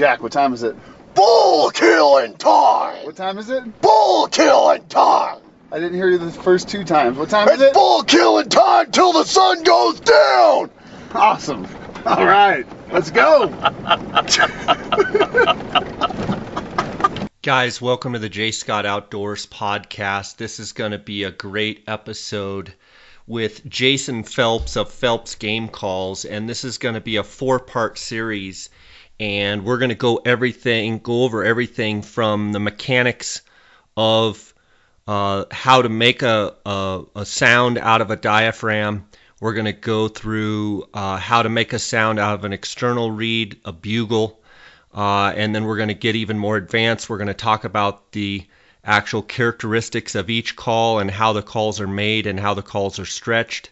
Jack, what time is it? Bull killing time! What time is it? Bull killing time! I didn't hear you the first two times. What time is It's it? bull killing time till the sun goes down! Awesome. All right, let's go. Guys, welcome to the Jay Scott Outdoors podcast. This is going to be a great episode with Jason Phelps of Phelps Game Calls, and this is going to be a four-part series. And we're going to go everything, go over everything from the mechanics of uh, how to make a, a, a sound out of a diaphragm. We're going to go through uh, how to make a sound out of an external reed, a bugle. Uh, and then we're going to get even more advanced. We're going to talk about the actual characteristics of each call and how the calls are made and how the calls are stretched.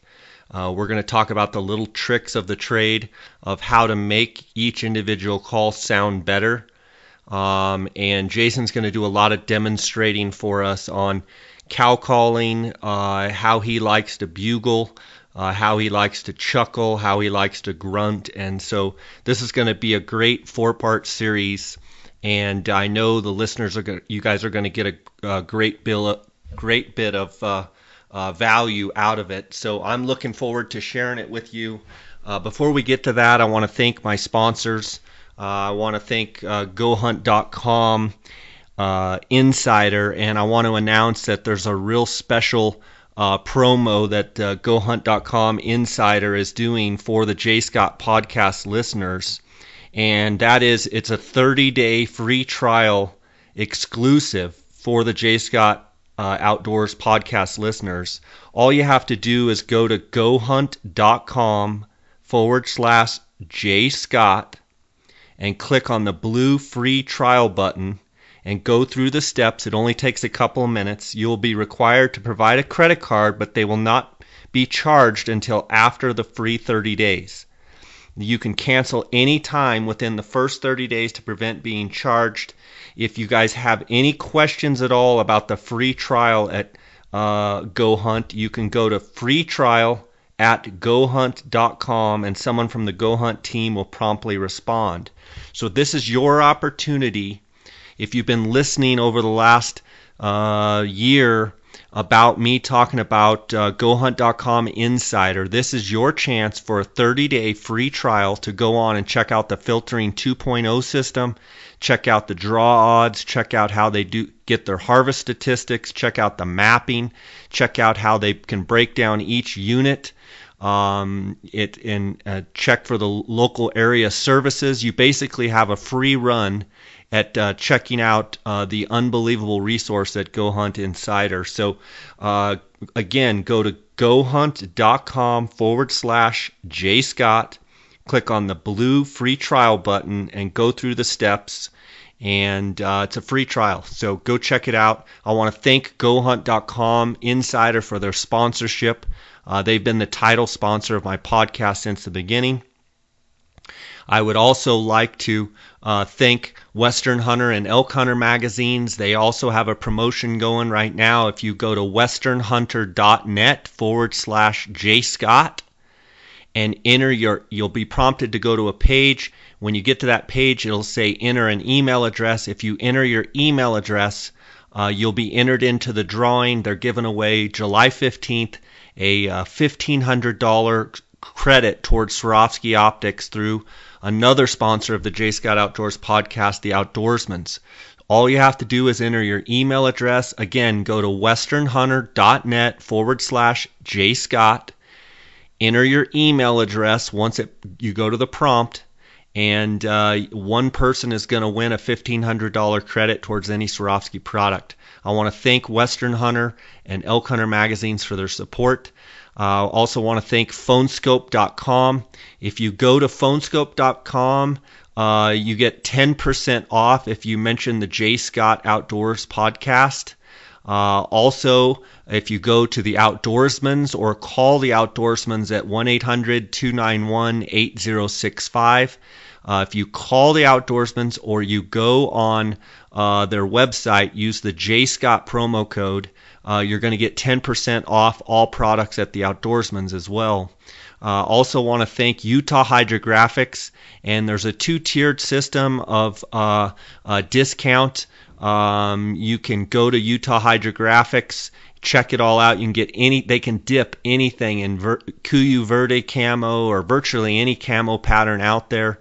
Uh, we're going to talk about the little tricks of the trade of how to make each individual call sound better. Um, and Jason's going to do a lot of demonstrating for us on cow calling, uh, how he likes to bugle, uh, how he likes to chuckle, how he likes to grunt. And so this is going to be a great four part series. And I know the listeners are going you guys are going to get a, a great bill, a great bit of uh, uh, value out of it. So I'm looking forward to sharing it with you. Uh, before we get to that, I want to thank my sponsors. Uh, I want to thank uh, GoHunt.com uh, Insider, and I want to announce that there's a real special promo that GoHunt.com Insider is doing for the Jay Scott podcast listeners, and that is it's a 30 day free trial exclusive for the Jay Scott uh, Outdoors podcast listeners. All you have to do is go to gohunt.com forward slash Jay Scott and click on the blue free trial button and go through the steps. It only takes a couple of minutes. You'll be required to provide a credit card, but they will not be charged until after the free 30 days. You can cancel any time within the first 30 days to prevent being charged. If you guys have any questions at all about the free trial at uh, Go Hunt, you can go to free trial at gohunt.com and someone from the Go Hunt team will promptly respond. So this is your opportunity. If you've been listening over the last uh, year about me talking about uh, GoHunt.com Insider, this is your chance for a 30-day free trial to go on and check out the Filtering 2.0 system, check out the draw odds, check out how they do get their harvest statistics, check out the mapping, check out how they can break down each unit. Um, it and uh, check for the local area services. You basically have a free run at uh, checking out uh, the unbelievable resource at Go Hunt Insider. So uh, again, go to gohunt.com forward slash jayscott. Click on the blue free trial button and go through the steps. And uh, it's a free trial, so go check it out. I want to thank GoHunt.com Insider for their sponsorship. Uh, they've been the title sponsor of my podcast since the beginning. I would also like to uh, thank Western Hunter and Elk Hunter magazines. They also have a promotion going right now. If you go to westernhunter.net forward slash jayscott and enter your, you'll be prompted to go to a page When you get to that page, it'll say enter an email address. If you enter your email address, uh, you'll be entered into the drawing. They're giving away July 15th a uh, $1,500 credit towards Swarovski Optics through another sponsor of the Jay Scott Outdoors podcast, The Outdoorsmans. All you have to do is enter your email address. Again, go to westernhunter.net forward slash Jay Scott. Enter your email address once it, you go to the prompt, and uh, one person is going to win a $1,500 credit towards any Swarovski product. I want to thank Western Hunter and Elk Hunter magazines for their support. I uh, also want to thank phoneskope.com. If you go to phoneskope.com, uh, you get 10% off if you mention the Jay Scott Outdoors podcast. Uh, also, if you go to the Outdoorsmans or call the Outdoorsmans at 1 800 291 8065. Uh, if you call the Outdoorsmans or you go on uh, their website, use the Jay Scott promo code, uh, you're going to get 10% off all products at the Outdoorsmans as well. Uh, also, want to thank Utah Hydrographics, and there's a two-tiered system of uh, discount. Um, you can go to Utah Hydrographics, check it all out. You can get any, they can dip anything in Ver, Verde camo or virtually any camo pattern out there.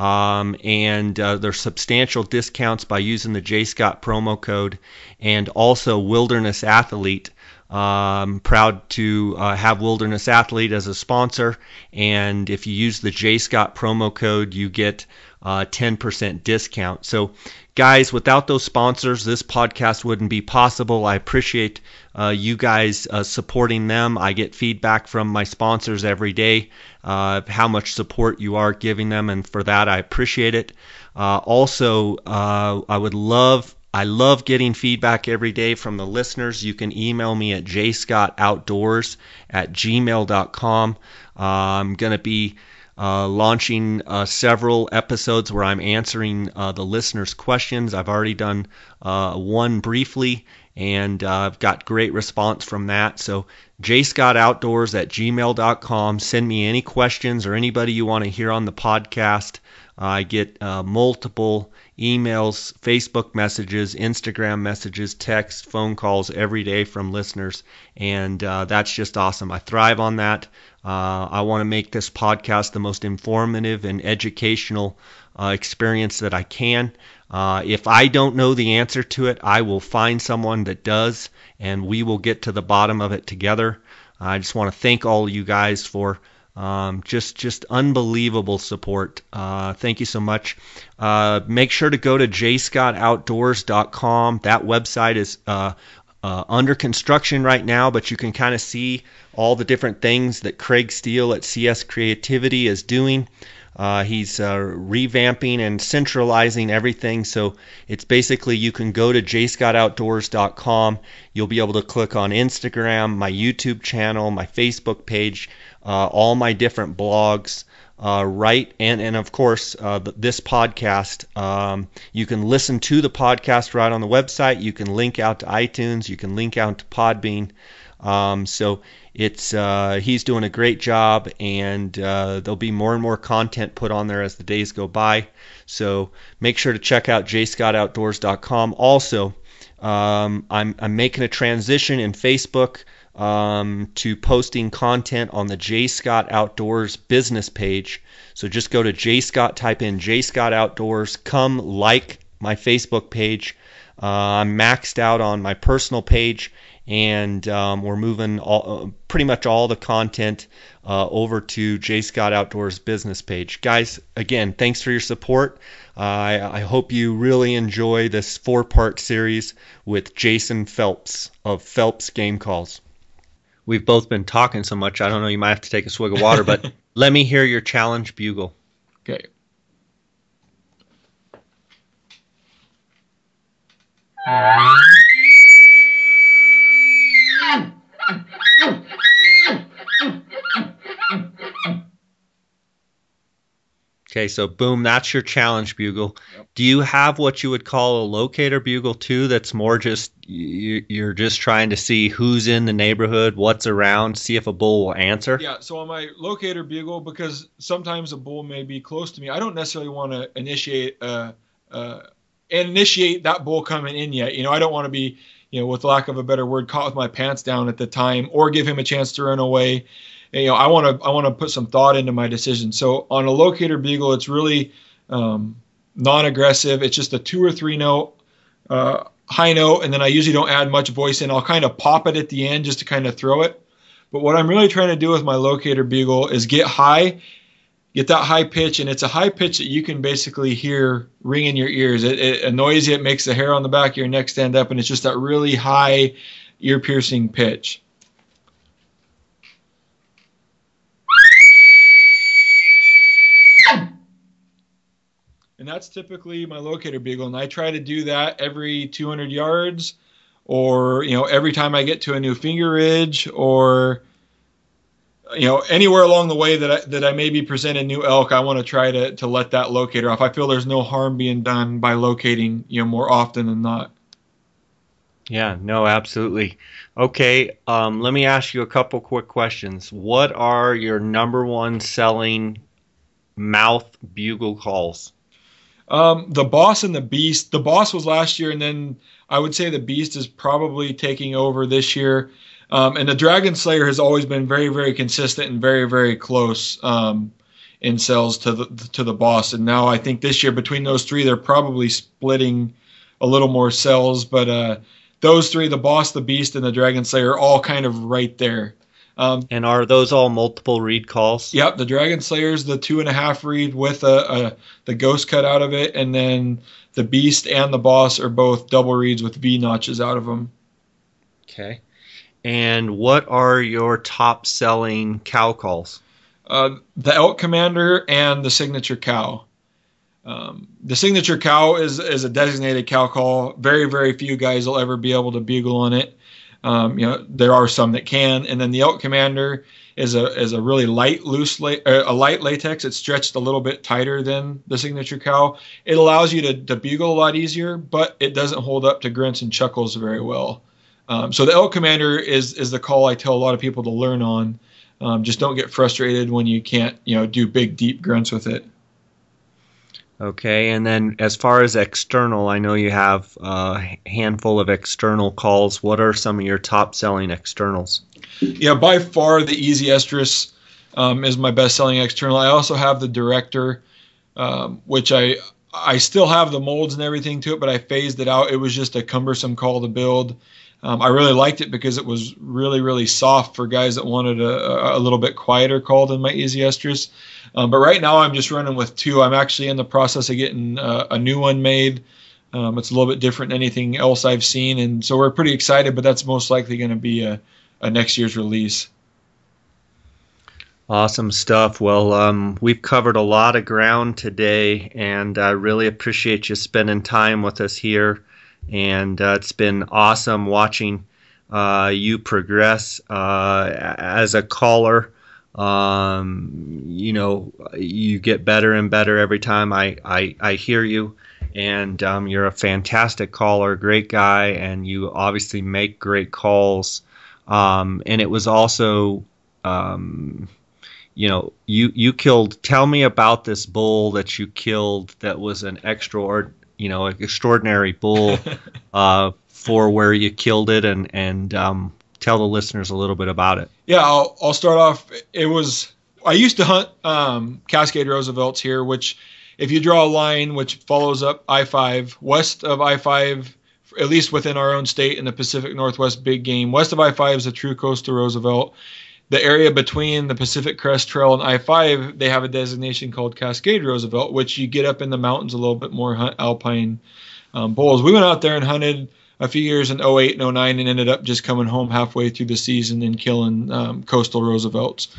Um, and uh, there's substantial discounts by using the Jay Scott promo code, and also Wilderness Athlete. Um, proud to uh, have Wilderness Athlete as a sponsor, and if you use the Jay Scott promo code, you get uh, 10% discount. So, guys, without those sponsors, this podcast wouldn't be possible. I appreciate uh, you guys uh, supporting them. I get feedback from my sponsors every day, uh, how much support you are giving them, and for that, I appreciate it. Uh, also, uh, I would love I love getting feedback every day from the listeners. You can email me at jayscottoutdoors at gmail.com. Uh, I'm going to be uh, launching uh, several episodes where I'm answering uh, the listeners' questions. I've already done uh, one briefly, and uh, I've got great response from that. So, jayscottoutdoors at gmail.com. Send me any questions or anybody you want to hear on the podcast. I get multiple emails, Facebook messages, Instagram messages, texts, phone calls every day from listeners, and uh, that's just awesome. I thrive on that. Uh, I want to make this podcast the most informative and educational uh, experience that I can. Uh, if I don't know the answer to it, I will find someone that does, and we will get to the bottom of it together. I just want to thank all you guys for um, just just unbelievable support. Uh, thank you so much. Uh, make sure to go to jayscottoutdoors.com. That website is uh, uh, under construction right now, but you can kind of see all the different things that Craig Steele at CS Creativity is doing. Uh, he's uh, revamping and centralizing everything. So it's basically you can go to jayscottoutdoors.com. You'll be able to click on Instagram, my YouTube channel, my Facebook page, uh, all my different blogs. Uh, right and and of course uh, this podcast um, you can listen to the podcast right on the website you can link out to itunes you can link out to podbean um, so it's uh, he's doing a great job, and uh, there'll be more and more content put on there as the days go by. So make sure to check out jayscottoutdoors.com. Also, um, I'm I'm making a transition in Facebook um, to posting content on the Jay Scott Outdoors business page. So just go to Jay Scott, type in Jay Scott Outdoors, come like my Facebook page. Uh, I'm maxed out on my personal page and um, we're moving all, uh, pretty much all the content uh, over to Jay Scott Outdoors business page. Guys, again, thanks for your support. I, I, hope you really enjoy this four part series with Jason Phelps of Phelps Game Calls. We've both been talking so much, I don't know, you might have to take a swig of water, but let me hear your challenge bugle. Okay. Uh, Okay, so boom, that's your challenge bugle. Do you have what you would call a locator bugle too? That's more just you, you're just trying to see who's in the neighborhood, what's around, see if a bull will answer. Yeah, so on my locator bugle, because sometimes a bull may be close to me, I don't necessarily want to initiate uh, uh, initiate that bull coming in yet. You know, I don't want to be, you know, with lack of a better word, caught with my pants down at the time, or give him a chance to run away. You know, I want to I want to put some thought into my decision. So on a locator bugle, it's really um, non-aggressive. It's just a two or three note. Uh, high note, and then I usually don't add much voice in. I'll kind of pop it at the end just to kind of throw it. But what I'm really trying to do with my locator bugle is get high, get that high pitch, and it's a high pitch that you can basically hear ring in your ears. It, it annoys you, it makes the hair on the back of your neck stand up, and it's just that really high, ear piercing pitch. That's typically my locator bugle and i try to do that every 200 yards or you know every time i get to a new finger ridge or you know anywhere along the way that I, that I may be presenting new elk i want to try to, to let that locator off. I feel there's no harm being done by locating you know more often than not. Yeah no absolutely. Okay um, let me ask you a couple quick questions. What are your number one selling mouth bugle calls um, the boss and the beast. The boss was last year, and then I would say the beast is probably taking over this year. Um, and the Dragon Slayer has always been very, very consistent and very, very close um, in sales to the to the boss. And now I think this year between those three, they're probably splitting a little more sales. But uh, those three, the boss, the beast, and the Dragon Slayer, are all kind of right there. Um, and are those all multiple reed calls? Yep, the Dragon Slayer's the two and a half reed with a, a, the ghost cut out of it, and then the Beast and the Boss are both double reeds with V notches out of them. Okay. And what are your top selling cow calls? Uh, the Elk Commander and the Signature Cow. Um, the signature cow is is a designated cow call. Very very few guys will ever be able to bugle on it. Um, you know, there are some that can, and then the Elk Commander is a is a really light loose la- uh, a light latex. It's stretched a little bit tighter than the signature cow. It allows you to, to bugle a lot easier, but it doesn't hold up to grunts and chuckles very well. Um, so the Elk Commander is is the call I tell a lot of people to learn on. Um, just don't get frustrated when you can't you know do big deep grunts with it. Okay, and then as far as external, I know you have a handful of external calls. What are some of your top selling externals? Yeah, by far the Easy Estrus um, is my best selling external. I also have the Director, um, which I I still have the molds and everything to it, but I phased it out. It was just a cumbersome call to build. Um, I really liked it because it was really, really soft for guys that wanted a, a little bit quieter call than my Easy Estrus. Um, but right now I'm just running with two. I'm actually in the process of getting uh, a new one made. Um, it's a little bit different than anything else I've seen, and so we're pretty excited. But that's most likely going to be a, a, next year's release. Awesome stuff. Well, um, we've covered a lot of ground today, and I really appreciate you spending time with us here and uh, it's been awesome watching uh, you progress uh, as a caller. Um, you know, you get better and better every time I, I, I hear you. And um, you're a fantastic caller, great guy, and you obviously make great calls. Um, and it was also, um, you know, you you killed. Tell me about this bull that you killed that was an extraordinary you know extraordinary bull uh, for where you killed it and and um, tell the listeners a little bit about it. Yeah, I'll, I'll start off. It was I used to hunt um, Cascade Roosevelt's here, which if you draw a line which follows up I-5 west of I-5, at least within our own state in the Pacific Northwest big game, west of I-5 is a true coast to Roosevelt the area between the Pacific Crest Trail and I 5, they have a designation called Cascade Roosevelt, which you get up in the mountains a little bit more hunt alpine um, bulls. We went out there and hunted a few years in 08 and 09 and ended up just coming home halfway through the season and killing um, coastal Roosevelts.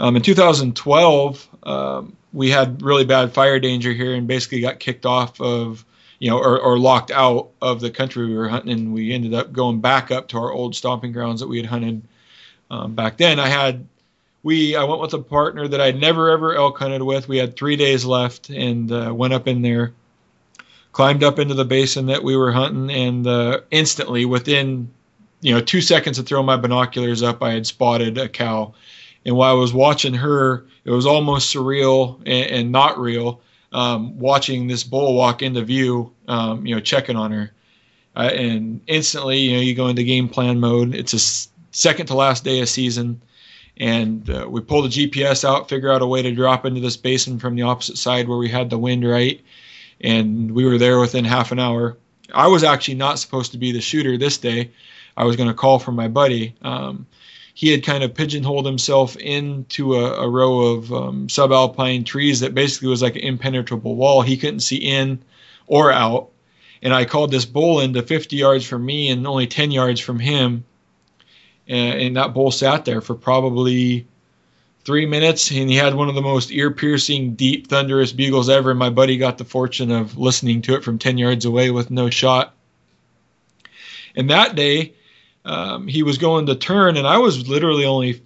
Um, in 2012, um, we had really bad fire danger here and basically got kicked off of you know, or, or, locked out of the country we were hunting, and we ended up going back up to our old stomping grounds that we had hunted um, back then. I had we I went with a partner that I'd never ever elk hunted with. We had three days left and uh, went up in there, climbed up into the basin that we were hunting, and uh, instantly within you know two seconds of throwing my binoculars up, I had spotted a cow. And while I was watching her, it was almost surreal and, and not real. Um, watching this bull walk into view, um, you know, checking on her, uh, and instantly, you know, you go into game plan mode. It's a second to last day of season and uh, we pull the GPS out, figure out a way to drop into this basin from the opposite side where we had the wind right, and we were there within half an hour. I was actually not supposed to be the shooter this day. I was going to call for my buddy. Um, he had kind of pigeonholed himself into a, a row of um, subalpine trees that basically was like an impenetrable wall. He couldn't see in or out. And I called this bull into 50 yards from me and only 10 yards from him and, and that bull sat there for probably three minutes and he had one of the most ear-piercing deep thunderous bugles ever and my buddy got the fortune of listening to it from 10 yards away with no shot and that day um, he was going to turn and i was literally only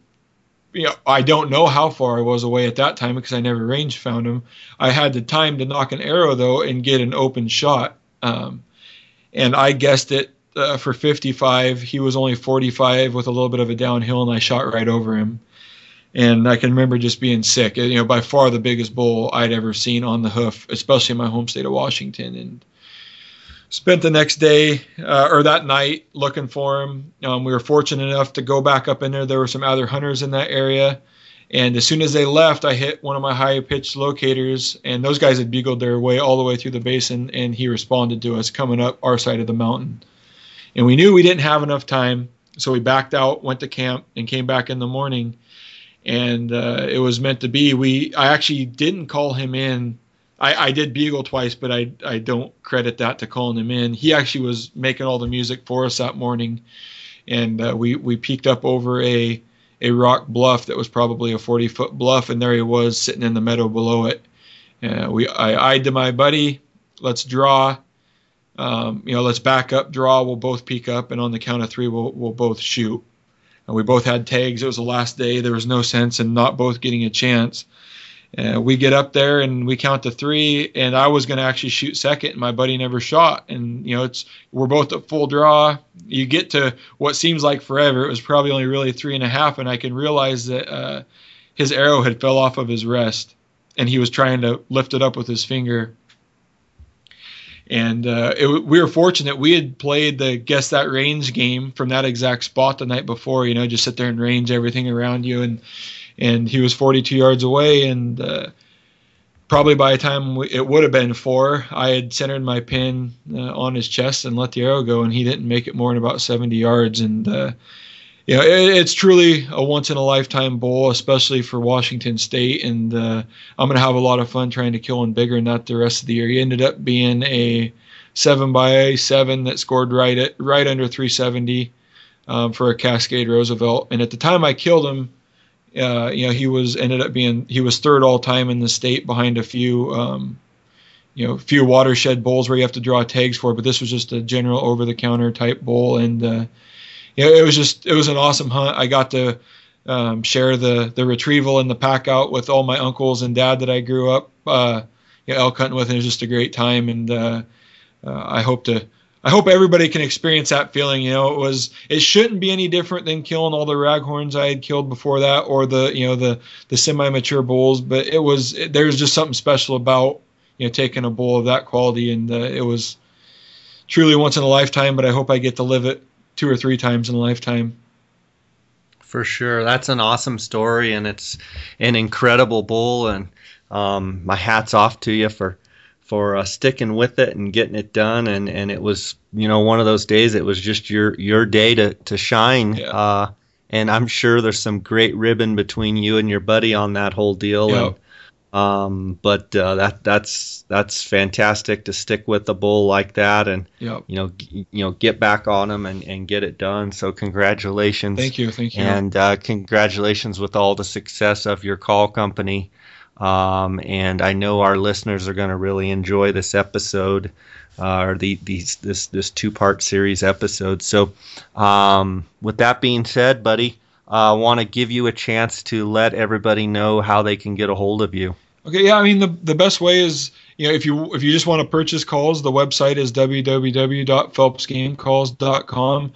you know, I don't know how far I was away at that time because I never range found him. I had the time to knock an arrow though and get an open shot, um, and I guessed it uh, for 55. He was only 45 with a little bit of a downhill, and I shot right over him. And I can remember just being sick. You know, by far the biggest bull I'd ever seen on the hoof, especially in my home state of Washington. And spent the next day uh, or that night looking for him. Um, we were fortunate enough to go back up in there. There were some other hunters in that area. And as soon as they left, I hit one of my high pitched locators, and those guys had bugled their way all the way through the basin, and he responded to us coming up our side of the mountain. And we knew we didn't have enough time, so we backed out, went to camp, and came back in the morning. And uh, it was meant to be. We I actually didn't call him in I, I did bugle twice, but I I don't credit that to calling him in. He actually was making all the music for us that morning, and uh, we we peeked up over a a rock bluff that was probably a 40 foot bluff, and there he was sitting in the meadow below it. Uh, we I eyed to my buddy, let's draw. Um, you know, let's back up, draw. We'll both peek up, and on the count of three, we'll we'll both shoot. And we both had tags. It was the last day. There was no sense in not both getting a chance. Uh, we get up there and we count to three, and I was going to actually shoot second, and my buddy never shot. And you know, it's we're both at full draw. You get to what seems like forever. It was probably only really three and a half, and I can realize that uh, his arrow had fell off of his rest, and he was trying to lift it up with his finger. And uh, it, we were fortunate. We had played the guess that range game from that exact spot the night before. You know, just sit there and range everything around you and and he was 42 yards away. And uh, probably by the time we, it would have been four, I had centered my pin uh, on his chest and let the arrow go, and he didn't make it more than about 70 yards. And uh, you know, it, it's truly a once in a lifetime bowl, especially for Washington State. And uh, I'm going to have a lot of fun trying to kill one bigger than that the rest of the year. He ended up being a seven by seven that scored right at right under 370 um, for a Cascade Roosevelt. And at the time I killed him, uh, you know, he was ended up being he was third all time in the state behind a few, um, you know, few watershed bowls where you have to draw tags for. But this was just a general over the counter type bowl, and uh, you know, it was just it was an awesome hunt. I got to um, share the the retrieval and the pack out with all my uncles and dad that I grew up, uh, you know, elk hunting with, and it was just a great time. And uh, uh, I hope to I hope everybody can experience that feeling. You know, it was it shouldn't be any different than killing all the raghorns I had killed before that, or the you know the the semi-mature bulls. But it was it, there was just something special about you know taking a bull of that quality, and uh, it was truly once in a lifetime. But I hope I get to live it two or three times in a lifetime. For sure, that's an awesome story, and it's an incredible bull, and um, my hats off to you for for uh, sticking with it and getting it done. And, and it was, you know, one of those days. It was just your your day to to shine. Yeah. Uh, and I'm sure there's some great ribbon between you and your buddy on that whole deal. Yeah. And, um, but uh, that that's that's fantastic to stick with the bull like that, and Yep. you know g- you know get back on him and, and get it done. So congratulations. Thank you. Thank you. And uh, congratulations with all the success of your call company. Um, and I know our listeners are going to really enjoy this episode, uh, or the, these this this two part series episode. So, um, with that being said, buddy, uh, want to give you a chance to let everybody know how they can get a hold of you. Okay, yeah, I mean the the best way is you know if you if you just want to purchase calls, the website is www.phelpsgamecalls.com.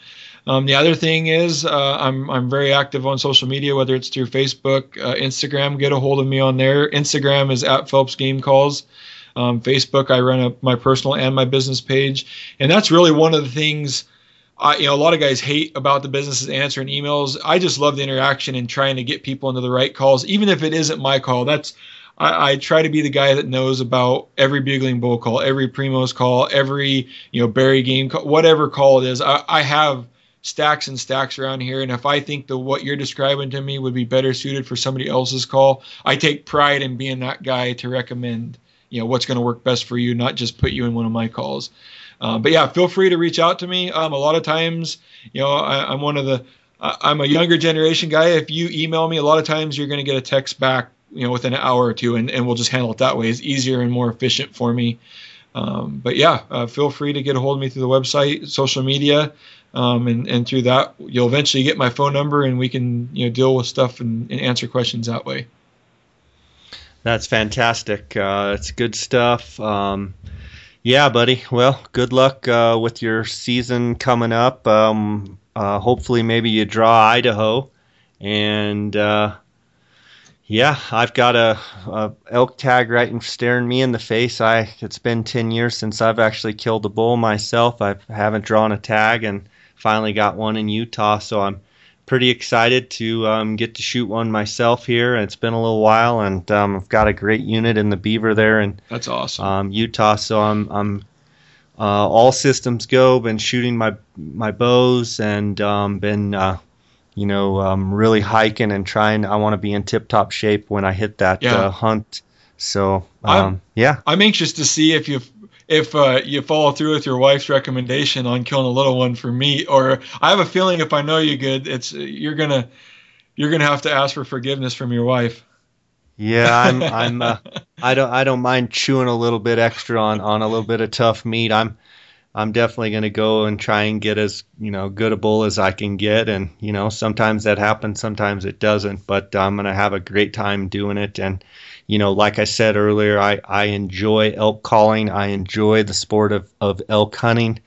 Um, the other thing is uh, I'm I'm very active on social media, whether it's through Facebook, uh, Instagram. Get a hold of me on there. Instagram is at Phelps Game Calls. Um, Facebook, I run a, my personal and my business page, and that's really one of the things. I, you know, a lot of guys hate about the businesses answering emails. I just love the interaction and trying to get people into the right calls, even if it isn't my call. That's I, I, try to be the guy that knows about every bugling bull call, every primos call, every you know Barry game call, whatever call it is. I, I have stacks and stacks around here, and if I think that what you're describing to me would be better suited for somebody else's call, I take pride in being that guy to recommend you know what's going to work best for you, not just put you in one of my calls. Um, but yeah, feel free to reach out to me. Um, a lot of times, you know, I, I'm one of the I'm a younger generation guy. If you email me, a lot of times you're going to get a text back you know within an hour or two, and, and we'll just handle it that way. It's easier and more efficient for me. Um, but yeah, uh, feel free to get a hold of me through the website, social media, um, and and through that you'll eventually get my phone number, and we can you know deal with stuff and, and answer questions that way. That's fantastic. Uh, it's good stuff. Um, yeah, buddy. Well, good luck uh, with your season coming up. Um, uh, hopefully, maybe you draw Idaho, and uh, yeah, I've got a, a, elk tag right and staring me in the face. I it's been ten years since I've actually killed a bull myself. I haven't drawn a tag and finally got one in Utah, so I'm pretty excited to um, get to shoot one myself here. It's been a little while, and um, I've got a great unit in the Beaver there, and that's awesome. Um, Utah, so I'm I'm uh, all systems go. Been shooting my my bows and um, been uh, you know, um, really hiking and trying. I want to be in tip top shape when I hit that yeah. uh, hunt. So, um, I'm, yeah, I'm anxious to see if you if uh, you follow through with your wife's recommendation on killing a little one for meat. Or I have a feeling if I know you good, it's you're gonna you're gonna have to ask for forgiveness from your wife. Yeah, I'm I'm uh, I don't I don't mind chewing a little bit extra on on a little bit of tough meat. I'm I'm definitely going to go and try and get as you know good a bull as I can get, and you know sometimes that happens, sometimes it doesn't, but I'm going to have a great time doing it. And you know, like I said earlier, I I enjoy elk calling, I enjoy the sport of of elk hunting,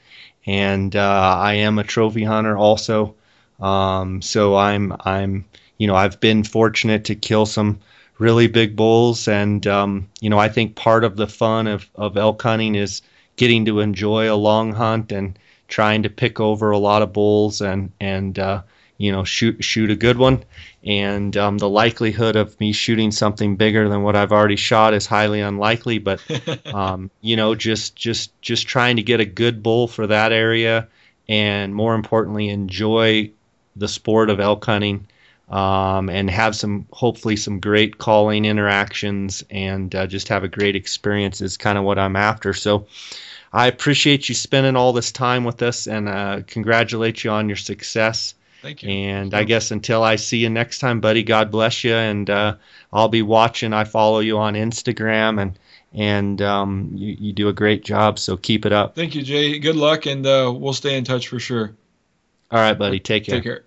and uh, I am a trophy hunter also. Um, so I'm I'm you know I've been fortunate to kill some really big bulls, and um, you know I think part of the fun of of elk hunting is getting to enjoy a long hunt and trying to pick over a lot of bulls and and uh, you know shoot shoot a good one. And um, the likelihood of me shooting something bigger than what I've already shot is highly unlikely. But um, you know, just just just trying to get a good bull for that area, and more importantly, enjoy the sport of elk hunting. Um, and have some hopefully some great calling interactions and uh, just have a great experience is kind of what I'm after. So I appreciate you spending all this time with us and uh, congratulate you on your success. Thank you. And Thank I guess until I see you next time, buddy, God bless you. And uh, I'll be watching. I follow you on Instagram and and um, you, you do a great job. So keep it up. Thank you, Jay. Good luck, and uh, we'll stay in touch for sure. All right, buddy. Take care. Take care.